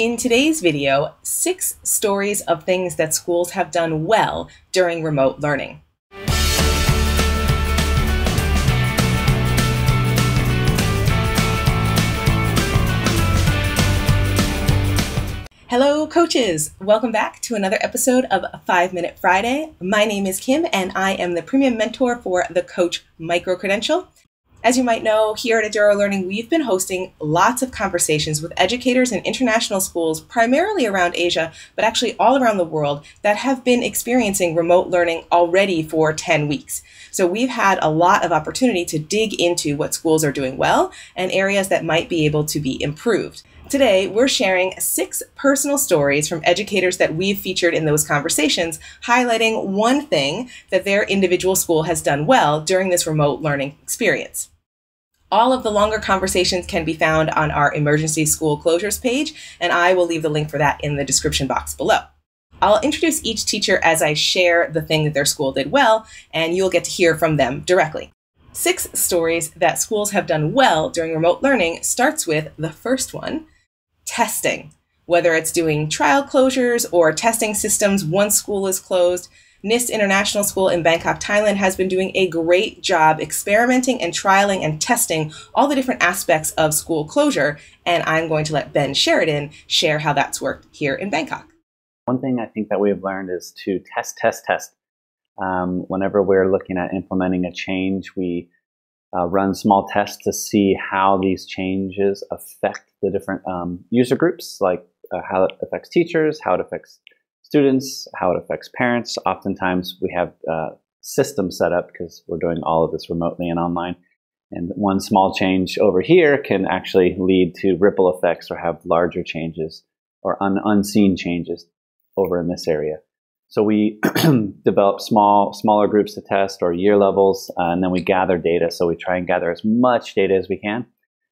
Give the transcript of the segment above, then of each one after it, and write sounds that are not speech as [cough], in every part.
In today's video, six stories of things that schools have done well during remote learning. Hello, coaches! Welcome back to another episode of 5 Minute Friday. My name is Kim, and I am the premium mentor for the Coach Micro Credential. As you might know, here at Eduro Learning, we've been hosting lots of conversations with educators in international schools, primarily around Asia, but actually all around the world, that have been experiencing remote learning already for 10 weeks. So we've had a lot of opportunity to dig into what schools are doing well and areas that might be able to be improved. Today, we're sharing six personal stories from educators that we've featured in those conversations, highlighting one thing that their individual school has done well during this remote learning experience. All of the longer conversations can be found on our emergency school closures page, and I will leave the link for that in the description box below. I'll introduce each teacher as I share the thing that their school did well, and you'll get to hear from them directly. Six stories that schools have done well during remote learning starts with the first one testing. Whether it's doing trial closures or testing systems once school is closed, NIST International School in Bangkok, Thailand has been doing a great job experimenting and trialing and testing all the different aspects of school closure. And I'm going to let Ben Sheridan share how that's worked here in Bangkok. One thing I think that we have learned is to test, test, test. Um, whenever we're looking at implementing a change, we uh, run small tests to see how these changes affect the different um, user groups, like uh, how it affects teachers, how it affects students, how it affects parents. Oftentimes we have uh, systems set up because we're doing all of this remotely and online. And one small change over here can actually lead to ripple effects or have larger changes or un- unseen changes over in this area. So we [clears throat] develop small, smaller groups to test or year levels, uh, and then we gather data. So we try and gather as much data as we can.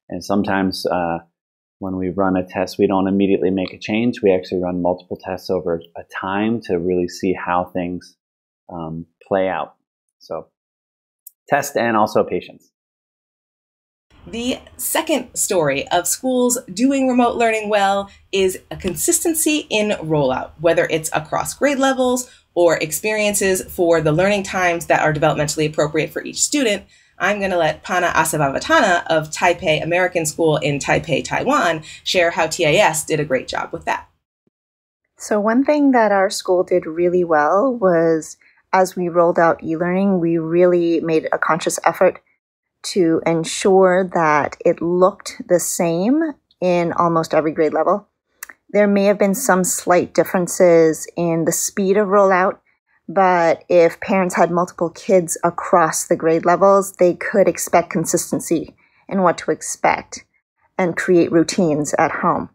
And sometimes uh, when we run a test, we don't immediately make a change. We actually run multiple tests over a time to really see how things um, play out. So, test and also patience. The second story of schools doing remote learning well is a consistency in rollout, whether it's across grade levels or experiences for the learning times that are developmentally appropriate for each student I'm going to let Pana Asavavatana of Taipei American School in Taipei, Taiwan, share how TAS did a great job with that. So, one thing that our school did really well was as we rolled out e learning, we really made a conscious effort to ensure that it looked the same in almost every grade level. There may have been some slight differences in the speed of rollout but if parents had multiple kids across the grade levels, they could expect consistency in what to expect and create routines at home.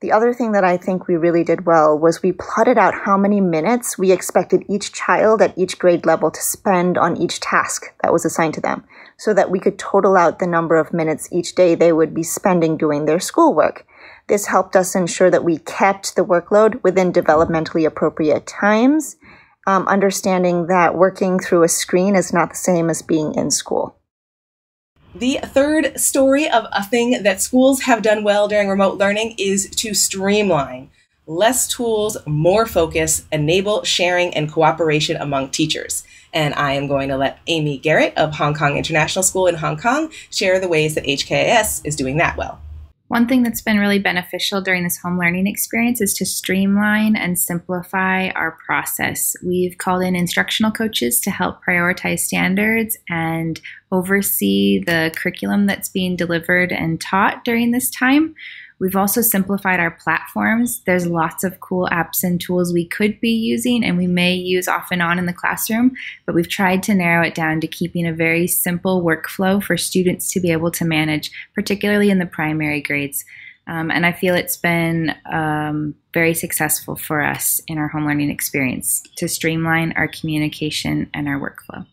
The other thing that I think we really did well was we plotted out how many minutes we expected each child at each grade level to spend on each task that was assigned to them so that we could total out the number of minutes each day they would be spending doing their schoolwork. This helped us ensure that we kept the workload within developmentally appropriate times um, understanding that working through a screen is not the same as being in school. The third story of a thing that schools have done well during remote learning is to streamline. Less tools, more focus, enable sharing and cooperation among teachers. And I am going to let Amy Garrett of Hong Kong International School in Hong Kong share the ways that HKIS is doing that well. One thing that's been really beneficial during this home learning experience is to streamline and simplify our process. We've called in instructional coaches to help prioritize standards and oversee the curriculum that's being delivered and taught during this time. We've also simplified our platforms. There's lots of cool apps and tools we could be using and we may use off and on in the classroom, but we've tried to narrow it down to keeping a very simple workflow for students to be able to manage, particularly in the primary grades. Um, and I feel it's been um, very successful for us in our home learning experience to streamline our communication and our workflow.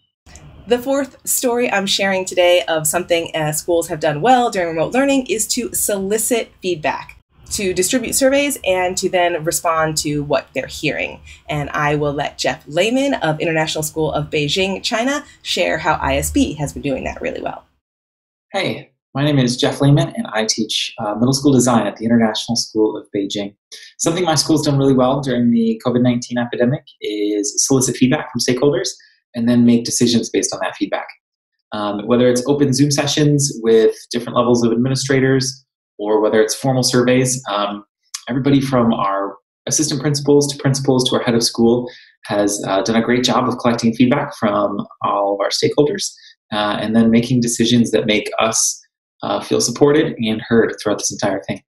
The fourth story I'm sharing today of something uh, schools have done well during remote learning is to solicit feedback, to distribute surveys, and to then respond to what they're hearing. And I will let Jeff Lehman of International School of Beijing, China, share how ISB has been doing that really well. Hey, My name is Jeff Lehman, and I teach uh, middle school design at the International School of Beijing. Something my school's done really well during the COVID 19 epidemic is solicit feedback from stakeholders and then make decisions based on that feedback. Um, whether it's open Zoom sessions with different levels of administrators or whether it's formal surveys, um, everybody from our assistant principals to principals to our head of school has uh, done a great job of collecting feedback from all of our stakeholders uh, and then making decisions that make us uh, feel supported and heard throughout this entire thing.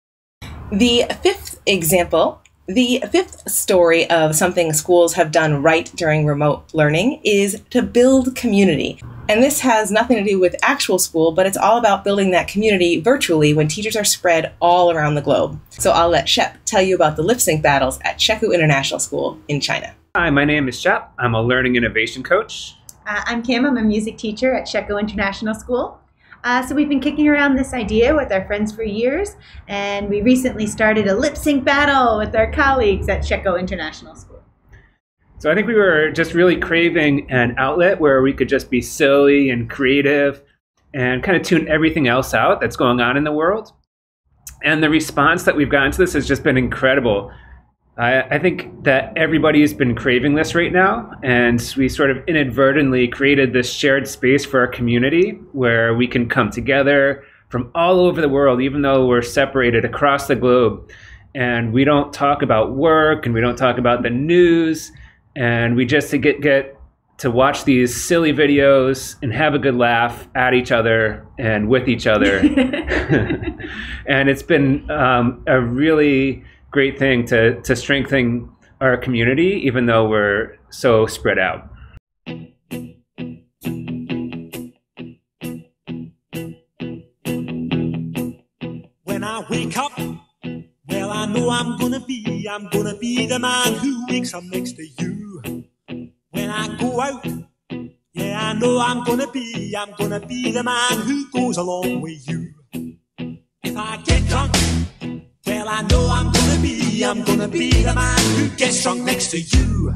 The fifth example, the fifth story of something schools have done right during remote learning is to build community. And this has nothing to do with actual school, but it's all about building that community virtually when teachers are spread all around the globe. So I'll let Shep tell you about the lip sync battles at Shekou International School in China. Hi, my name is Shep. I'm a learning innovation coach. Uh, I'm Kim. I'm a music teacher at Shekou International School. Uh, so we've been kicking around this idea with our friends for years, and we recently started a lip sync battle with our colleagues at Shekou International School. So I think we were just really craving an outlet where we could just be silly and creative and kind of tune everything else out that's going on in the world. And the response that we've gotten to this has just been incredible. I, I think that everybody has been craving this right now, and we sort of inadvertently created this shared space for our community where we can come together from all over the world, even though we're separated across the globe. And we don't talk about work and we don't talk about the news, and we just get, get to watch these silly videos and have a good laugh at each other and with each other. [laughs] [laughs] and it's been um, a really great thing to to strengthen our community, even though we're so spread out. When I wake up, well, I know I'm gonna be, I'm gonna be the man who wakes up next to you. When I go out, yeah, I know I'm gonna be, I'm gonna be the man who goes along with you. If I get drunk, well, I know I'm gonna be, I'm gonna be the man who gets drunk next to you.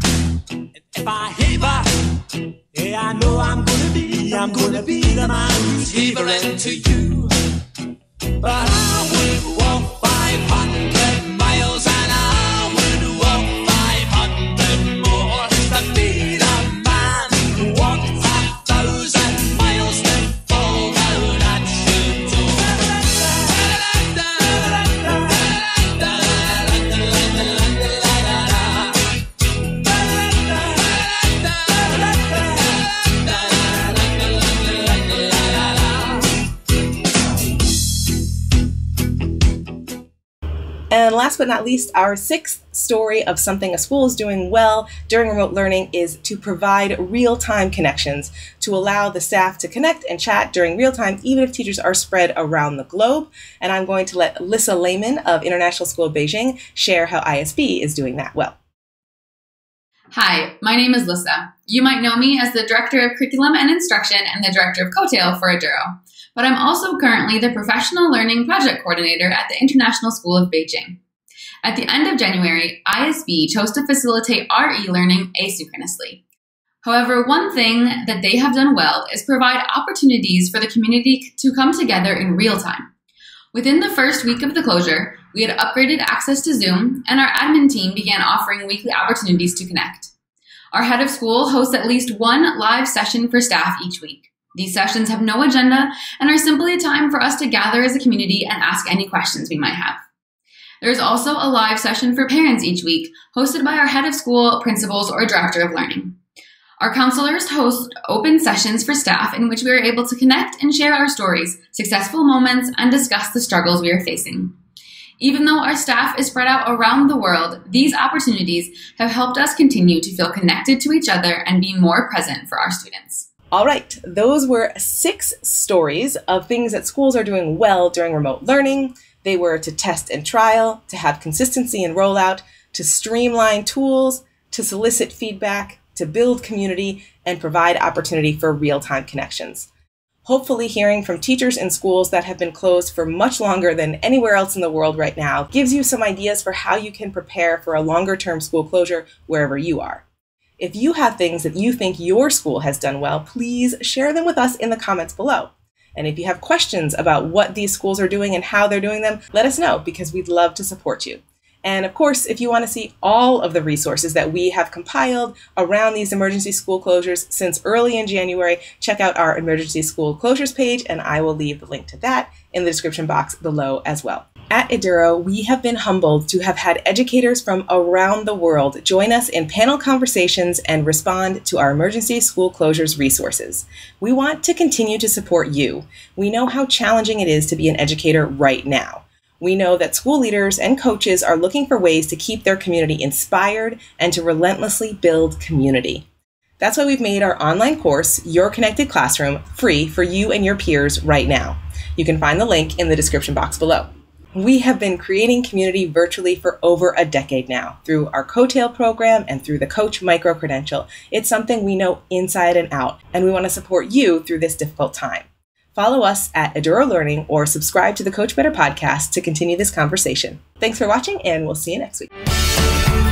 And if I heaver, yeah, I know I'm gonna be, I'm gonna be the man who's heavering to you. Last but not least, our sixth story of something a school is doing well during remote learning is to provide real time connections to allow the staff to connect and chat during real time, even if teachers are spread around the globe. And I'm going to let Lissa Lehman of International School of Beijing share how ISB is doing that well. Hi, my name is Lissa. You might know me as the Director of Curriculum and Instruction and the Director of COETAIL for Eduro, but I'm also currently the Professional Learning Project Coordinator at the International School of Beijing. At the end of January, ISB chose to facilitate our e learning asynchronously. However, one thing that they have done well is provide opportunities for the community to come together in real time. Within the first week of the closure, we had upgraded access to Zoom, and our admin team began offering weekly opportunities to connect. Our head of school hosts at least one live session for staff each week. These sessions have no agenda and are simply a time for us to gather as a community and ask any questions we might have. There is also a live session for parents each week, hosted by our head of school, principals, or director of learning. Our counselors host open sessions for staff in which we are able to connect and share our stories, successful moments, and discuss the struggles we are facing. Even though our staff is spread out around the world, these opportunities have helped us continue to feel connected to each other and be more present for our students. All right, those were six stories of things that schools are doing well during remote learning. They were to test and trial, to have consistency and rollout, to streamline tools, to solicit feedback, to build community, and provide opportunity for real time connections. Hopefully, hearing from teachers in schools that have been closed for much longer than anywhere else in the world right now gives you some ideas for how you can prepare for a longer term school closure wherever you are. If you have things that you think your school has done well, please share them with us in the comments below. And if you have questions about what these schools are doing and how they're doing them, let us know because we'd love to support you. And of course, if you want to see all of the resources that we have compiled around these emergency school closures since early in January, check out our emergency school closures page, and I will leave the link to that in the description box below as well. At Eduro, we have been humbled to have had educators from around the world join us in panel conversations and respond to our emergency school closures resources. We want to continue to support you. We know how challenging it is to be an educator right now. We know that school leaders and coaches are looking for ways to keep their community inspired and to relentlessly build community. That's why we've made our online course, Your Connected Classroom, free for you and your peers right now. You can find the link in the description box below. We have been creating community virtually for over a decade now through our COETAIL program and through the Coach Micro Credential. It's something we know inside and out, and we want to support you through this difficult time. Follow us at Eduro Learning or subscribe to the Coach Better podcast to continue this conversation. Thanks for watching, and we'll see you next week.